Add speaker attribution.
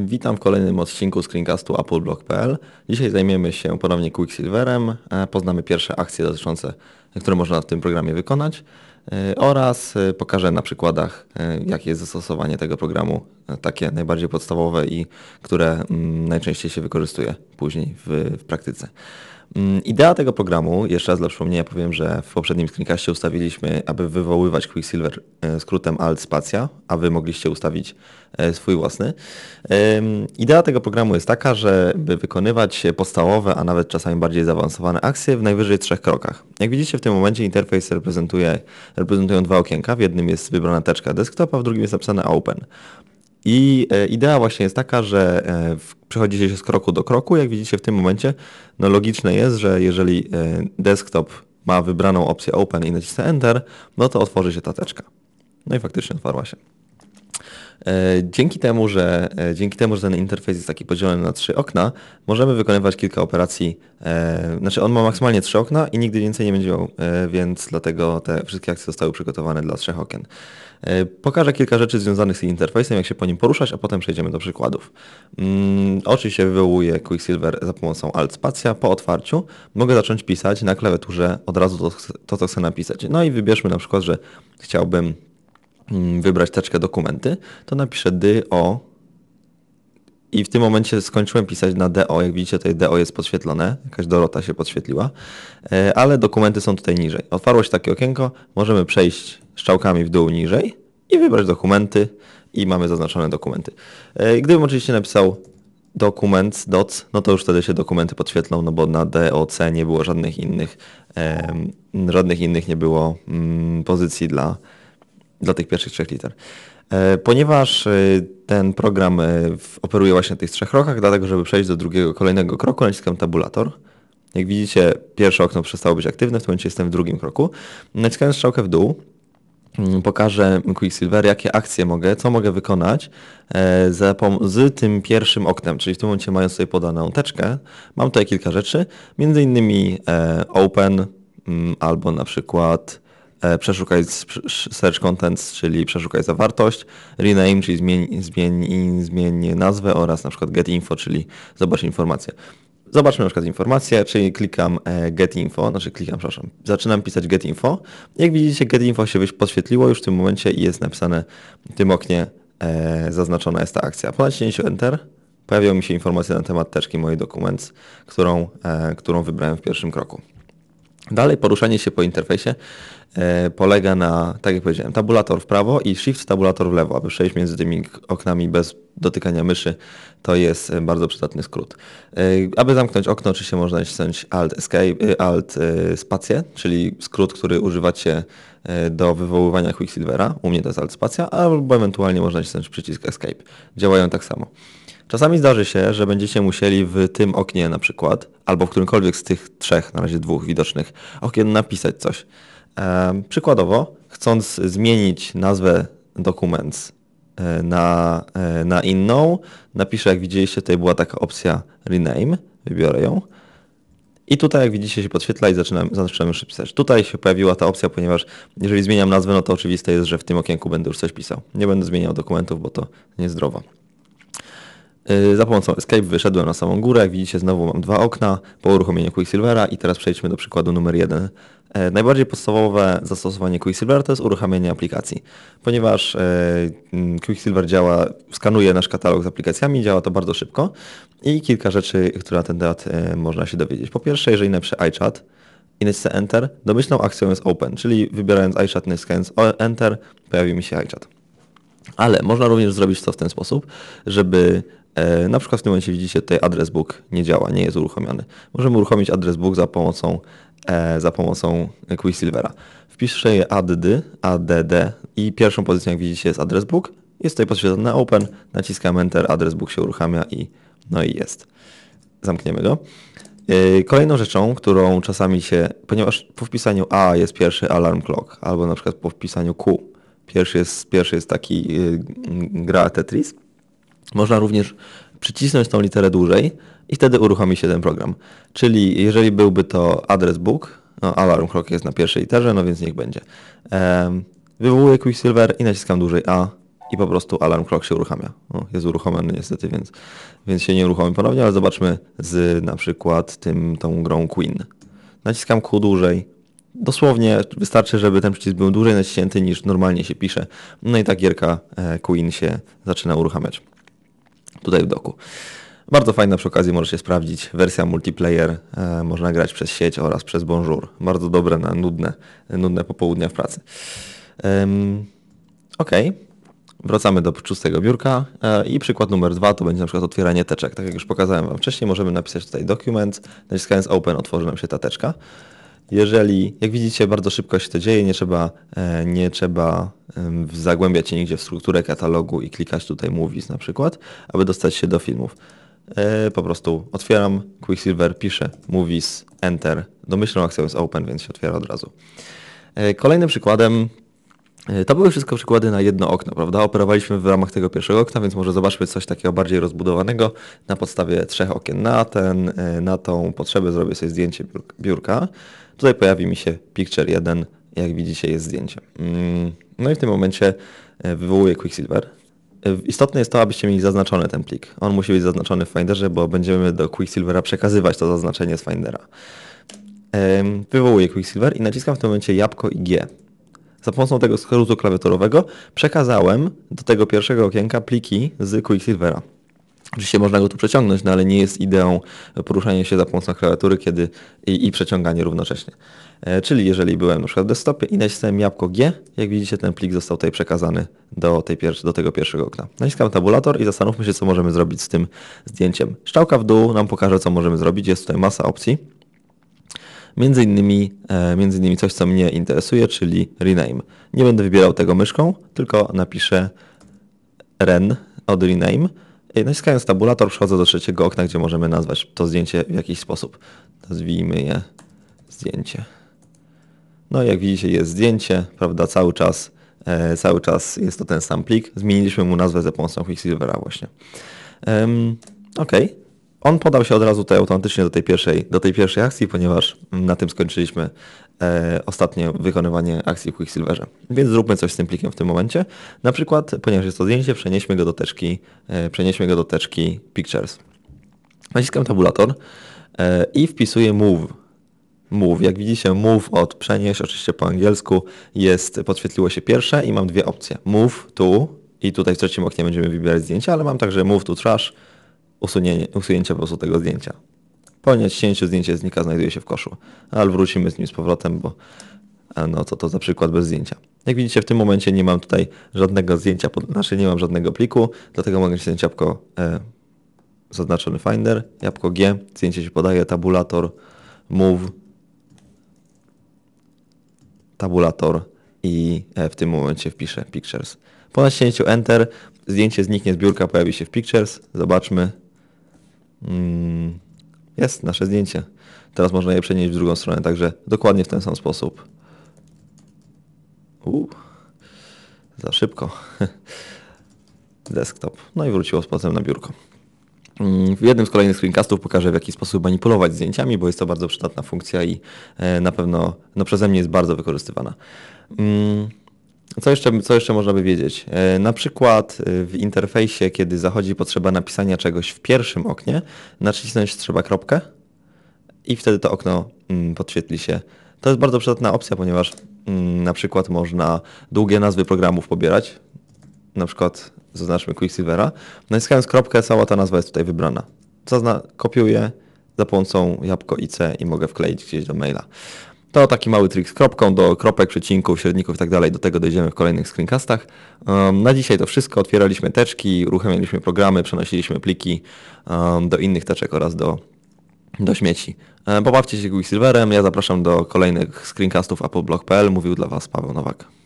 Speaker 1: Witam w kolejnym odcinku screencastu appleblock.pl. Dzisiaj zajmiemy się ponownie Quicksilverem, e, poznamy pierwsze akcje dotyczące, które można w tym programie wykonać e, oraz e, pokażę na przykładach, jakie jest zastosowanie tego programu, takie najbardziej podstawowe i które mm, najczęściej się wykorzystuje później w, w praktyce. Mm, idea tego programu, jeszcze raz dla przypomnienia powiem, że w poprzednim screencastie ustawiliśmy, aby wywoływać Quicksilver e, skrótem alt spacja, a wy mogliście ustawić e, swój własny. Idea tego programu jest taka, żeby wykonywać podstawowe, a nawet czasami bardziej zaawansowane akcje w najwyżej trzech krokach. Jak widzicie w tym momencie interfejs reprezentuje, reprezentują dwa okienka. W jednym jest wybrana teczka desktopa, w drugim jest napisane open. I e, idea właśnie jest taka, że e, przechodzi się z kroku do kroku. Jak widzicie w tym momencie, no logiczne jest, że jeżeli e, desktop ma wybraną opcję Open i nacisnę Enter, no to otworzy się ta teczka. No i faktycznie otwarła się. Dzięki temu, że, dzięki temu, że ten interfejs jest taki podzielony na trzy okna, możemy wykonywać kilka operacji. Znaczy on ma maksymalnie trzy okna i nigdy więcej nie będzie miał, więc dlatego te wszystkie akcje zostały przygotowane dla trzech okien. E, pokażę kilka rzeczy związanych z tym interfejsem, jak się po nim poruszać, a potem przejdziemy do przykładów. Mm, oczywiście wywołuję Quicksilver za pomocą Alt Spacja. Po otwarciu mogę zacząć pisać na klawiaturze od razu to, to, co chcę napisać. No i wybierzmy na przykład, że chciałbym wybrać teczkę dokumenty, to napiszę do i w tym momencie skończyłem pisać na DO. Jak widzicie, tutaj DO jest podświetlone, jakaś Dorota się podświetliła, e, ale dokumenty są tutaj niżej. Otwarło się takie okienko, możemy przejść strzałkami w dół niżej i wybrać dokumenty i mamy zaznaczone dokumenty. E, gdybym oczywiście napisał dokument doc, no to już wtedy się dokumenty podświetlą, no bo na DOC nie było żadnych innych, żadnych innych nie było mm, pozycji dla, dla tych pierwszych trzech liter. E, ponieważ e, ten program e, operuje właśnie na tych trzech krokach, dlatego żeby przejść do drugiego, kolejnego kroku naciskam tabulator. Jak widzicie, pierwsze okno przestało być aktywne, w tym momencie jestem w drugim kroku. Naciskając strzałkę w dół, mm, pokażę Quicksilver, jakie akcje mogę, co mogę wykonać z tym pierwszym oknem, czyli w tym momencie mając tutaj podaną teczkę, mam tutaj kilka rzeczy, między innymi open mm, albo na przykład przeszukaj search contents, czyli przeszukaj zawartość, rename, czyli zmień, zmień, zmień nazwę oraz na przykład get info, czyli zobacz informację. Zobaczmy na przykład informację, czyli klikam e, get info, znaczy klikam, przepraszam, zaczynam pisać get info. Jak widzicie get info się podświetliło już w tym momencie i jest napisane w tym oknie e, zaznaczona jest ta akcja. Po naciśnięciu enter pojawią mi się informacje na temat teczki mojej dokument, którą, e, którą wybrałem w pierwszym kroku. Dalej poruszanie się po interfejsie e, polega na, tak jak powiedziałem, tabulator w prawo i shift tabulator w lewo, aby przejść między tymi oknami bez dotykania myszy. To jest e, bardzo przydatny skrót. E, aby zamknąć okno, oczywiście można nacisnąć Alt Escape, Alt Spację, czyli skrót, który używacie do wywoływania Quicksilvera. U mnie to jest Alt Spacja, albo ewentualnie można nacisnąć przycisk Escape. Działają tak samo. Czasami zdarzy się, że będziecie musieli w tym oknie na przykład, albo w którymkolwiek z tych trzech, na razie dwóch widocznych okien napisać coś. E, przykładowo, chcąc zmienić nazwę dokument e, na, e, na inną, napiszę, jak widzieliście, tutaj była taka opcja rename, wybiorę ją. I tutaj, jak widzicie, się podświetla i zaczynam, zaczynam już pisać. Tutaj się pojawiła ta opcja, ponieważ jeżeli zmieniam nazwę, no to oczywiste jest, że w tym okienku będę już coś pisał. Nie będę zmieniał dokumentów, bo to niezdrowo. Y, za pomocą Escape wyszedłem na samą górę. Jak widzicie, znowu mam dwa okna po uruchomieniu Quicksilvera i teraz przejdźmy do przykładu numer jeden. E, najbardziej podstawowe zastosowanie Quicksilvera to jest uruchamianie aplikacji, ponieważ e, Quicksilver działa, skanuje nasz katalog z aplikacjami, działa to bardzo szybko i kilka rzeczy, które na ten temat e, można się dowiedzieć. Po pierwsze, jeżeli napiszę iChat i nacisnę Enter, domyślną akcją jest Open, czyli wybierając iChat, naciskając Enter, pojawi mi się iChat. Ale można również zrobić to w ten sposób, żeby na przykład w tym momencie widzicie tutaj adres book nie działa, nie jest uruchomiony. Możemy uruchomić adres book za pomocą, e, za pomocą Quicksilvera. Wpiszę add, add i pierwszą pozycją jak widzicie jest adres book. Jest tutaj podświetlony open, naciskam enter, adres book się uruchamia i no i jest. Zamkniemy go. E, kolejną rzeczą, którą czasami się, ponieważ po wpisaniu A jest pierwszy alarm clock, albo na przykład po wpisaniu Q pierwszy jest, pierwszy jest taki gra Tetris, można również przycisnąć tą literę dłużej i wtedy uruchomi się ten program. Czyli jeżeli byłby to adres book, no alarm clock jest na pierwszej literze, no więc niech będzie. Wywołuję Quicksilver i naciskam dłużej A i po prostu alarm clock się uruchamia. O, jest uruchomiony niestety, więc, więc się nie uruchomi ponownie, ale zobaczmy z na przykład tym, tą grą Queen. Naciskam Q dłużej. Dosłownie wystarczy, żeby ten przycisk był dłużej naciśnięty niż normalnie się pisze. No i ta gierka e, Queen się zaczyna uruchamiać. Tutaj w doku. Bardzo fajna przy okazji, możecie sprawdzić. Wersja multiplayer, e, można grać przez sieć oraz przez Bonjour. Bardzo dobre na nudne, nudne popołudnia w pracy. Um, ok, wracamy do czystego biurka e, i przykład numer dwa to będzie na przykład otwieranie teczek. Tak jak już pokazałem Wam wcześniej, możemy napisać tutaj document, naciskając open otworzy nam się ta teczka. Jeżeli, jak widzicie, bardzo szybko się to dzieje, nie trzeba, e, nie trzeba zagłębiać się nigdzie w strukturę katalogu i klikać tutaj movies na przykład, aby dostać się do filmów. E, po prostu otwieram Quicksilver, piszę movies, enter. Domyślną akcją jest open, więc się otwiera od razu. E, kolejnym przykładem to były wszystko przykłady na jedno okno, prawda? Operowaliśmy w ramach tego pierwszego okna, więc może zobaczmy coś takiego bardziej rozbudowanego na podstawie trzech okien. Na, ten, na tą potrzebę zrobię sobie zdjęcie biurka. Tutaj pojawi mi się Picture 1, jak widzicie jest zdjęcie. Mm, no i w tym momencie e, wywołuję Quicksilver. E, istotne jest to, abyście mieli zaznaczony ten plik. On musi być zaznaczony w Finderze, bo będziemy do Quicksilvera przekazywać to zaznaczenie z Findera. Wywołuję Quicksilver i naciskam w tym momencie jabłko i G. Za pomocą tego skrótu klawiaturowego przekazałem do tego pierwszego okienka pliki z Quicksilvera. Oczywiście można go tu przeciągnąć, no ale nie jest ideą poruszanie się za pomocą klawiatury kiedy i, i przeciąganie równocześnie. E, czyli jeżeli byłem na przykład w desktopie i nacisnąłem jabłko G, jak widzicie ten plik został tutaj przekazany do, tej do tego pierwszego okna. Naciskam tabulator i zastanówmy się co możemy zrobić z tym zdjęciem. Szczałka w dół nam pokaże co możemy zrobić, jest tutaj masa opcji. Między innymi, e, między innymi coś co mnie interesuje, czyli rename. Nie będę wybierał tego myszką, tylko napiszę ren od rename Naciskając tabulator przechodzę do trzeciego okna, gdzie możemy nazwać to zdjęcie w jakiś sposób. Nazwijmy je zdjęcie. No jak widzicie jest zdjęcie, prawda, cały czas, e, cały czas jest to ten sam plik. Zmieniliśmy mu nazwę za pomocą Quicksilvera właśnie. Um, ok. On podał się od razu tutaj automatycznie do tej pierwszej, do tej pierwszej akcji, ponieważ na tym skończyliśmy e, ostatnie wykonywanie akcji w Quicksilverze. Więc zróbmy coś z tym plikiem w tym momencie. Na przykład, ponieważ jest to zdjęcie, przenieśmy go do teczki, e, przenieśmy go do teczki Pictures. Naciskam tabulator e, i wpisuję move. Move. Jak widzicie, move od przenieść, oczywiście po angielsku, jest, podświetliło się pierwsze i mam dwie opcje. Move to i tutaj w trzecim oknie będziemy wybierać zdjęcia, ale mam także move to trash, usunięcie po prostu tego zdjęcia. Po naciśnięciu zdjęcie znika, znajduje się w koszu, ale wrócimy z nim z powrotem, bo e, no co to za przykład bez zdjęcia. Jak widzicie w tym momencie nie mam tutaj żadnego zdjęcia, znaczy nie mam żadnego pliku, dlatego mogę nacisnąć jabłko e, zaznaczony Finder, jabłko G, zdjęcie się podaje, tabulator, move, tabulator i e, w tym momencie wpiszę pictures. Po naciśnięciu Enter zdjęcie zniknie z biurka, pojawi się w pictures, zobaczmy, jest nasze zdjęcie. Teraz można je przenieść w drugą stronę, także dokładnie w ten sam sposób. Uu, za szybko. Desktop. No i wróciło z powrotem na biurko. Mm, w jednym z kolejnych screencastów pokażę w jaki sposób manipulować zdjęciami, bo jest to bardzo przydatna funkcja i e, na pewno no, przeze mnie jest bardzo wykorzystywana. Co jeszcze, co jeszcze można by wiedzieć? E, na przykład e, w interfejsie, kiedy zachodzi potrzeba napisania czegoś w pierwszym oknie, nacisnąć trzeba kropkę i wtedy to okno mm, podświetli się. To jest bardzo przydatna opcja, ponieważ mm, na przykład można długie nazwy programów pobierać. Na przykład zaznaczmy Quicksilvera. Naciskając kropkę, cała ta nazwa jest tutaj wybrana. Zazna kopiuję za pomocą jabłko IC i mogę wkleić gdzieś do maila. To taki mały trik z kropką do kropek, przecinków, średników i tak dalej. Do tego dojdziemy w kolejnych screencastach. Na dzisiaj to wszystko. Otwieraliśmy teczki, uruchamialiśmy programy, przenosiliśmy pliki do innych teczek oraz do, do śmieci. Um, pobawcie się Quicksilverem. Ja zapraszam do kolejnych screencastów appleblog.pl. Mówił dla Was Paweł Nowak.